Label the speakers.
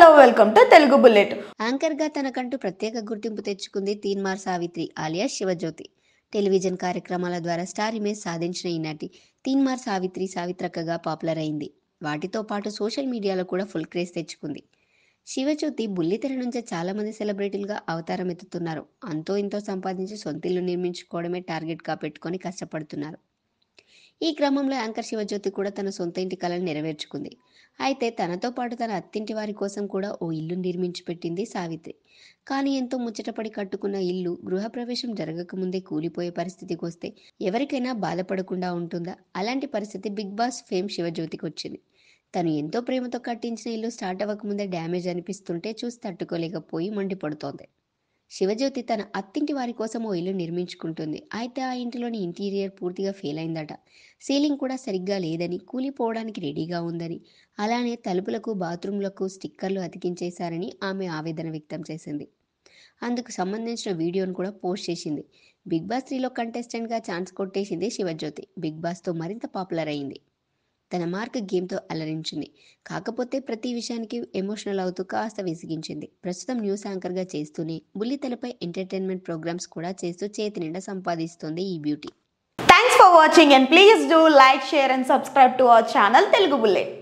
Speaker 1: Hello welcome to Telugu bullet
Speaker 2: యాంకర్గా తనకంటూ ప్రత్యేక గుర్తింపు తెచ్చుకుంది తీన్మార్ సావిత్రి ఆలియా శివజ్యోతి. టెలివిజన్ కార్యక్రమాల ద్వారా స్టార్ ఇమేజ్ సాధించిన ఈనాటి తీన్మార్ సావిత్రి సావిత్రక్కగా పాపులర్ అయింది. వాటితో పాటు సోషల్ మీడియాలో కూడా ఫుల్ క్రేజ్ తెచ్చుకుంది. శివజ్యోతి బుల్లితెర నుంచే చాలా మంది సెలబ్రిటీలుగా అవతారం ఎత్తుతున్నారు. అంతో ఇంతో సంపాదించి సొంతిల్లు నిర్మించుకోవడమే టార్గెట్గా పెట్టుకొని కష్టపడుతున్నారు. ఈ క్రమంలో యాంకర్ శివజ్యోతి కూడా తన సొంత ఇంటి కలను నెరవేర్చుకుంది. అయితే తనతో పాటు తన అత్తింటి వారి కోసం కూడా ఓ ఇల్లు నిర్మించి పెట్టింది సావిత్రి. కానీ ఎంతో ముచ్చటపడి కట్టుకున్న ఇల్లు గృహప్రవేశం జరగకముందే కూలిపోయే పరిస్థితికి వస్తే ఎవరికైనా బాధపడకుండా ఉంటుందా? అలాంటి పరిస్థితి బిగ్ బాస్ ఫేమ్ శివజ్యోతికి వచ్చింది. తను ఎంతో ప్రేమతో కట్టించిన ఇల్లు స్టార్ట్ అవ్వకముందే డ్యామేజ్ అనిపిస్తుంటే చూసి తట్టుకోలేకపోయి మండిపడుతోంది. శివజ్యోతి తన అత్తింటి వారి కోసం ఓ ఇల్లు నిర్మించుకుంటుంది. అయితే ఆ ఇంటిలోని ఇంటీరియర్ పూర్తిగా ఫెయిల్ అయిందట సీలింగ్ కూడా సరిగ్గా లేదని కూలిపోవడానికి రెడీగా ఉందని అలానే తలుపులకు బాత్రూంలకు స్టిక్కర్లు అతికించేశారని ఆమె ఆవేదన వ్యక్తం చేసింది. అందుకు సంబంధించిన వీడియోను కూడా పోస్ట్ చేసింది. బిగ్ బాస్ త్రీలో కంటెస్టెంట్గా ఛాన్స్ కొట్టేసింది శివజ్యోతి. బిగ్ బాస్తో మరింత పాపులర్ అయింది. తన మార్క్ గేమ్తో అలరించింది. కాకపోతే ప్రతి విషయానికి ఎమోషనల్ అవుతూ కాస్త విసిగించింది. ప్రస్తుతం న్యూస్ యాంకర్గా చేస్తూనే బుల్లితెలపై ఎంటర్టైన్మెంట్ ప్రోగ్రామ్స్ కూడా చేస్తూ చేతి నిండా సంపాదిస్తోంది ఈ beauty.
Speaker 1: Thanks for watching and please do like share and subscribe to our channel Telugu bullet